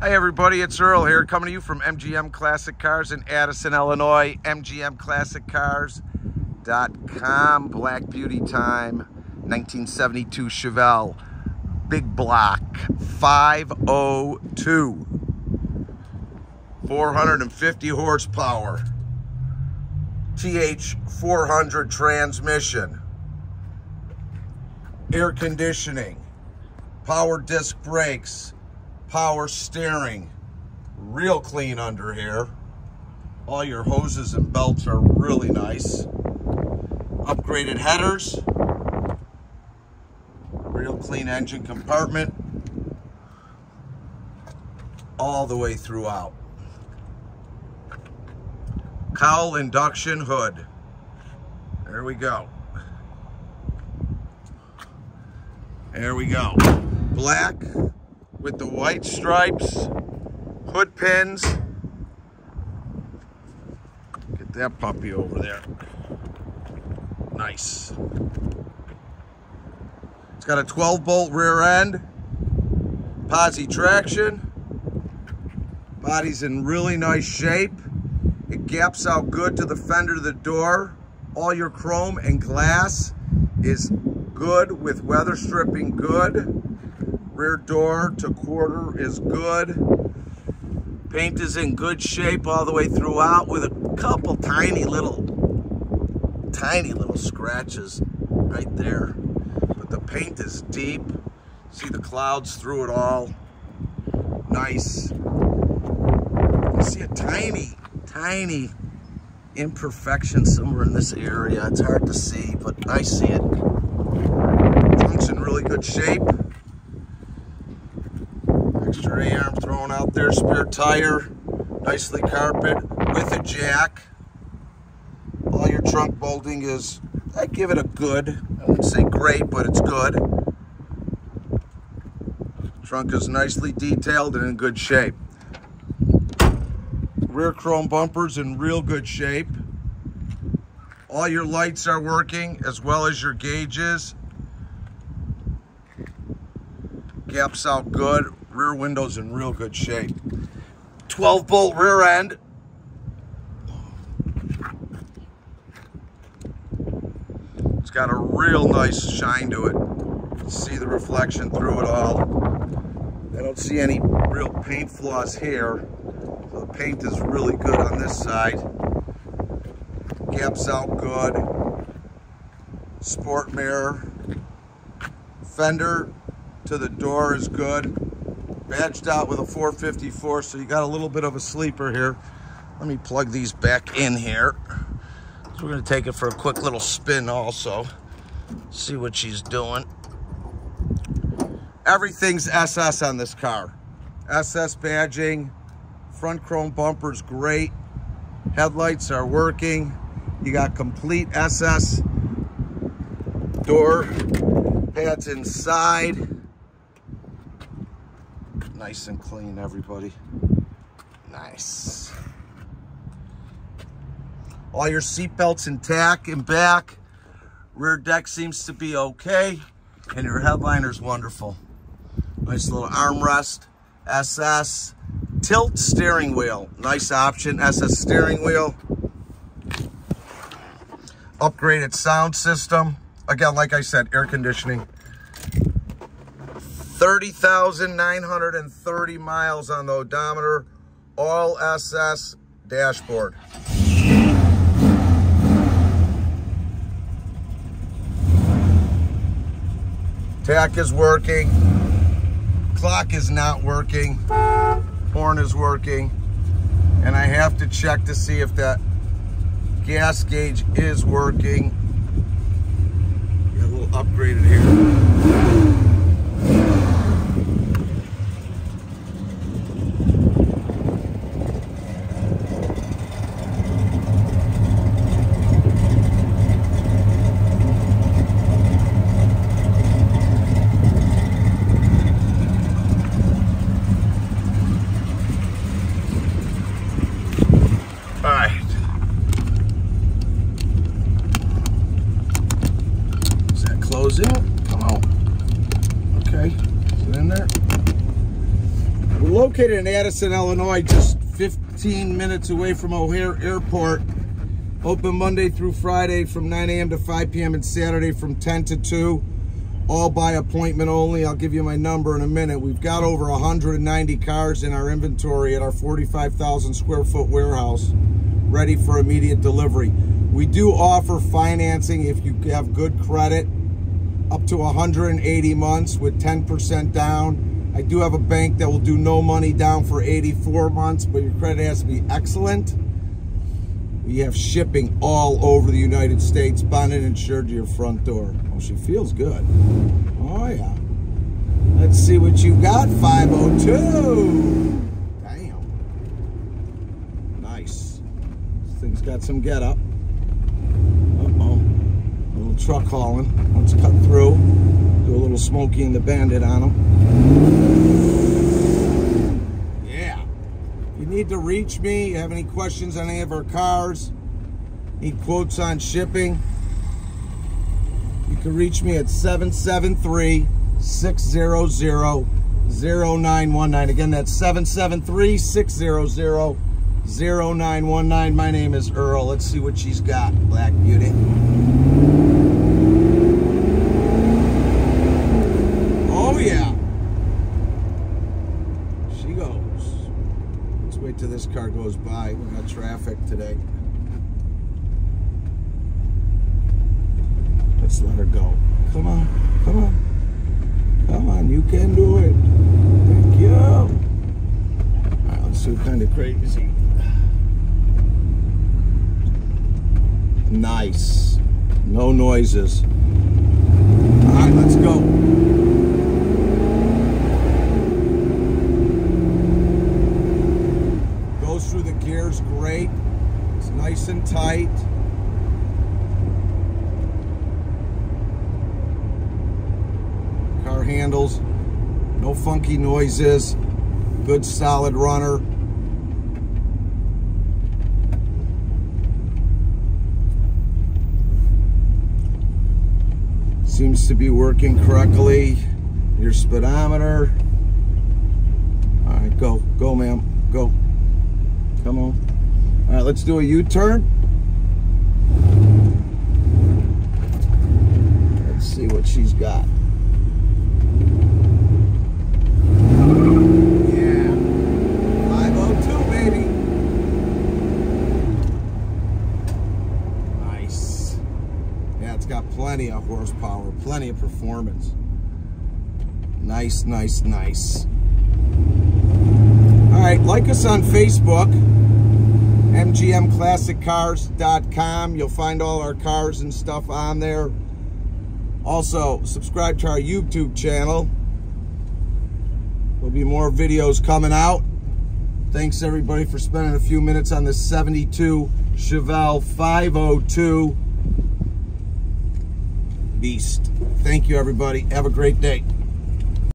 Hi everybody, it's Earl here coming to you from MGM Classic Cars in Addison, Illinois. MGMClassicCars.com, Black Beauty Time, 1972 Chevelle, big block, 502, 450 horsepower, TH 400 transmission, air conditioning, power disc brakes, power steering, real clean under here. All your hoses and belts are really nice. Upgraded headers, real clean engine compartment, all the way throughout. Cowl induction hood. There we go. There we go. Black with the white stripes, hood pins. Get that puppy over there. Nice. It's got a 12 bolt rear end, posi traction. Body's in really nice shape. It gaps out good to the fender the door. All your chrome and glass is good with weather stripping good. Rear door to quarter is good. Paint is in good shape all the way throughout with a couple tiny little, tiny little scratches right there. But the paint is deep. See the clouds through it all. Nice. You see a tiny, tiny imperfection somewhere in this area. It's hard to see, but I see it. Trunk's in really good shape extra A-arm thrown out there, spare tire, nicely carpet with a jack. All your trunk bolting is, I give it a good, I wouldn't say great, but it's good. Trunk is nicely detailed and in good shape. Rear chrome bumpers in real good shape. All your lights are working as well as your gauges. Gaps out good, rear windows in real good shape. 12 bolt rear end. It's got a real nice shine to it. See the reflection through it all. I don't see any real paint flaws here. So the paint is really good on this side. Gaps out good. Sport mirror. Fender to the door is good badged out with a 454, so you got a little bit of a sleeper here. Let me plug these back in here. So we're gonna take it for a quick little spin also. See what she's doing. Everything's SS on this car. SS badging, front chrome bumper's great. Headlights are working. You got complete SS door pads inside nice and clean, everybody. Nice. All your seat belts intact and back. Rear deck seems to be okay. And your headliner's wonderful. Nice little armrest. SS. Tilt steering wheel. Nice option. SS steering wheel. Upgraded sound system. Again, like I said, air conditioning. 30,930 miles on the odometer, all SS dashboard. Tach is working. Clock is not working. Horn is working. And I have to check to see if that gas gauge is working. Got a little upgraded here. closing. Come on. Located in Addison, Illinois, just 15 minutes away from O'Hare Airport. Open Monday through Friday from 9 a.m. to 5 p.m. and Saturday from 10 to 2. All by appointment only. I'll give you my number in a minute. We've got over 190 cars in our inventory at our 45,000 square foot warehouse ready for immediate delivery. We do offer financing if you have good credit up to 180 months with 10% down. I do have a bank that will do no money down for 84 months, but your credit has to be excellent. We have shipping all over the United States, bonded and insured to your front door. Oh, she feels good. Oh, yeah. Let's see what you got, 502. Damn. Nice. This thing's got some get up. Uh-oh. Little truck hauling. Let's cut through. Do a little Smokey and the Bandit on them. Yeah. If you need to reach me, you have any questions on any of our cars, need quotes on shipping, you can reach me at 773 600 0919. Again, that's 773 600 0919. My name is Earl. Let's see what she's got, Black Beauty. Oh, yeah. wait till this car goes by. We got traffic today. Let's let her go. Come on, come on. Come on, you can do it. Thank you. All right, let's do kind of crazy. Nice. No noises. All right, let's go. It's nice and tight. Car handles, no funky noises, good solid runner. Seems to be working correctly. Your speedometer. All right, go, go ma'am, go. Come on. All right, let's do a U-turn. Let's see what she's got. Yeah. 502, baby. Nice. Yeah, it's got plenty of horsepower, plenty of performance. Nice, nice, nice. All right, like us on Facebook, mgmclassiccars.com. You'll find all our cars and stuff on there. Also, subscribe to our YouTube channel. There'll be more videos coming out. Thanks everybody for spending a few minutes on this 72 Chevelle 502 Beast. Thank you everybody. Have a great day.